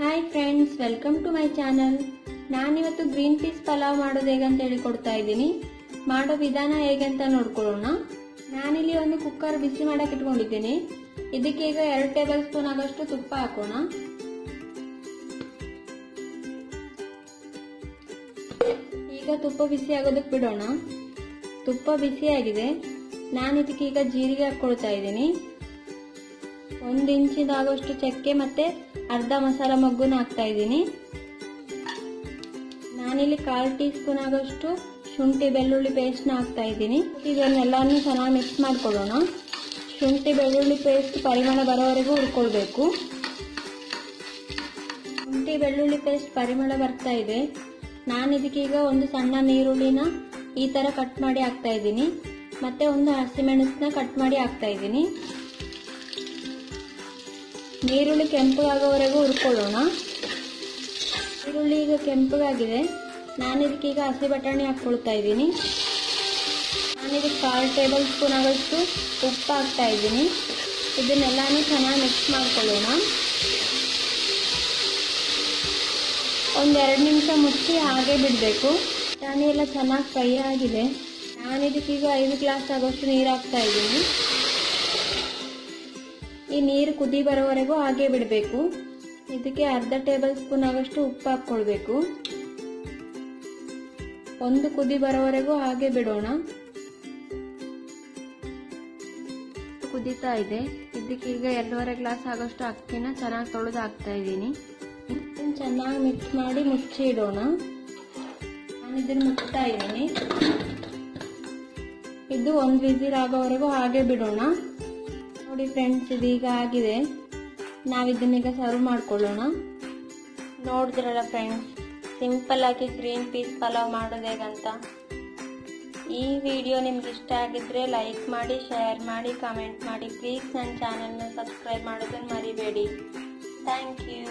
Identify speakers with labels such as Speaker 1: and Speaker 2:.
Speaker 1: Hi friends welcome to my channel ನಾನಿವತ್ತು green peas pulao ಮಾಡೋದು ಹೇಗಂತ ಹೇಳಿ ಕೊಡ್ತಾ ಇದ್ದೀನಿ. ಮಾಡೋ ವಿಧಾನ ಹೇಗೆ ಅಂತ ನೋಡ್ಕೊಳ್ಳೋಣ. ನಾನಿಲ್ಲಿ ಒಂದು ಕುಕ್ಕರ್ ಬಿಸಿ ಮಾಡಕ್ಕೆ ಇಟ್ಕೊಂಡಿದ್ದೀನಿ. ಇದಕ್ಕೆ ಈಗ ಎರಡು ಟೇಬಲ್ ಸ್ಪೂನ್ ಆಗಷ್ಟು ತುಪ್ಪ ಹಾಕೋಣ. ಈಗ ತುಪ್ಪ ಬಿಸಿ ಆಗೋದಕ್ಕೆ ಬಿಡೋಣ. ತುಪ್ಪ ಬಿಸಿಯಾಗಿದೆ. ನಾನು ಇದಕ್ಕೆ ಈಗ ಜೀರಿಗೆ ಹಾಕೊಳ್ತಾ ಇದ್ದೀನಿ. ಒಂದು ಇಂಚಿದಾಗುವಷ್ಟು ಚಕ್ಕೆ ಮತ್ತೆ ಅರ್ಧ ಮಸಾಲ ಮಗ್ಗುನ ಹಾಕ್ತಾ ಇದ್ದೀನಿ. ನಾನಿಲ್ಲಿ ಕಾಲು ಟೀ ಸ್ಪೂನ್ ಆಗೋಷ್ಟು ಶುಂಠಿ ಬೆಳ್ಳುಳ್ಳಿ ಪೇಸ್ಟ್ನ ಹಾಕ್ತಾ ಇದ್ದೀನಿ. ಇದನ್ನೆಲ್ಲನೂ ಚೆನ್ನಾಗಿ ಮಿಕ್ಸ್ ಮಾಡ್ಕೊಳ್ಳೋಣ. ಶುಂಠಿ ಬೆಳ್ಳುಳ್ಳಿ ಪೇಸ್ಟ್ ಪರಿಮಳ ಬರೋವರೆಗೂ ಹುರ್ಕೊಳ್ಬೇಕು. ಶುಂಠಿ ಬೆಳ್ಳುಳ್ಳಿ ಪೇಸ್ಟ್ ಪರಿಮಳ ಬರ್ತಾ ಇದೆ. ನಾನು ಇದಕ್ಕೀಗ ಒಂದು ಸಣ್ಣ ನೀರುಳ್ಳಿನ ಈ ತರ ಕಟ್ ಮಾಡಿ ಹಾಕ್ತಾ ಇದ್ದೀನಿ. ಮತ್ತೆ ಒಂದು ಹಸಿಮೆಣಸಿನ ಕಟ್ ಮಾಡಿ ಹಾಕ್ತಾ ಇದ್ದೀನಿ. ನೀರುಳ್ಳಿ ಕೆಂಪಗಾಗೋವರೆಗೂ ಹುರ್ಕೊಳ್ಳೋಣ. ಈರುಳ್ಳಿ ಈಗ ಕೆಂಪಗಾಗಿದೆ. ನಾನು ಇದಕ್ಕೀಗ ಹಸಿ ಬಟಾಣಿ ಹಾಕ್ಕೊಳ್ತಾ ಇದ್ದೀನಿ. ನಾನು ಇದಕ್ಕೆ ಕಾಲು ಟೇಬಲ್ ಸ್ಪೂನ್ ಆಗೋಷ್ಟು ಉಪ್ಪು ಹಾಕ್ತಾ ಇದ್ದೀನಿ. ಇದನ್ನೆಲ್ಲನೂ ಚೆನ್ನಾಗಿ ಮಿಕ್ಸ್ ಮಾಡ್ಕೊಳ್ಳೋಣ. ಒಂದೆರಡು ನಿಮಿಷ ಮುಚ್ಚಿ ಹಾಗೆ ಬಿಡಬೇಕು. ಬಟಾಣಿ ಎಲ್ಲ ಚೆನ್ನಾಗಿ ಫ್ರೈ ಆಗಿದೆ. ನಾನು ಇದಕ್ಕೀಗ ಐದು ಗ್ಲಾಸ್ ಆಗೋಷ್ಟು ನೀರು ಹಾಕ್ತಾ ಇದ್ದೀನಿ. ಈ ನೀರು ಕುದಿ ಬರೋವರೆಗೂ ಹಾಗೆ ಬಿಡಬೇಕು. ಇದಕ್ಕೆ ಅರ್ಧ ಟೇಬಲ್ ಸ್ಪೂನ್ ಆಗೋಷ್ಟು ಉಪ್ಪು ಹಾಕ್ಕೊಳ್ಬೇಕು. ಒಂದು ಕುದಿ ಬರೋವರೆಗೂ ಹಾಗೆ ಬಿಡೋಣ. ಕುದೀತಾ ಇದೆ. ಇದಕ್ಕೆ ಈಗ ಎರಡೂವರೆ ಗ್ಲಾಸ್ ಆಗೋಷ್ಟು ಅಕ್ಕಿನ ಚೆನ್ನಾಗಿ ತೊಳೆದು ಹಾಕ್ತಾ ಇದ್ದೀನಿ. ಚೆನ್ನಾಗಿ ಮಿಕ್ಸ್ ಮಾಡಿ ಮುಚ್ಚಿ ಇಡೋಣ. ನಾನು ಇದನ್ನ ಮುಚ್ತಾ ಇದ್ದೀನಿ. ಇದು ಒಂದು ವಿಸಿಲ್ ಆಗೋವರೆಗೂ ಹಾಗೆ ಬಿಡೋಣ. ನೋಡಿ ಫ್ರೆಂಡ್ಸ್ ಇದೀಗ ಆಗಿದೆ. ನಾವಿದನ್ನೀಗ ಸರ್ವ್ ಮಾಡ್ಕೊಳ್ಳೋಣ. ನೋಡಿದ್ರಲ್ಲ ಫ್ರೆಂಡ್ಸ್ ಸಿಂಪಲ್ ಆಗಿ ಗ್ರೀನ್ ಪೀಸ್ ಪಲಾವ್ ಮಾಡೋದು ಹೇಗಂತ? ಈ ವಿಡಿಯೋ ನಿಮ್ಗೆ ಇಷ್ಟ ಆಗಿದ್ರೆ ಲೈಕ್ ಮಾಡಿ ಶೇರ್ ಮಾಡಿ ಕಮೆಂಟ್ ಮಾಡಿ. ಪ್ಲೀಸ್ ನನ್ನ ಚಾನಲ್ನ ಸಬ್ಸ್ಕ್ರೈಬ್ ಮಾಡೋದನ್ನು ಮರಿಬೇಡಿ. Thank you